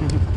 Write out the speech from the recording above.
Mm-hmm.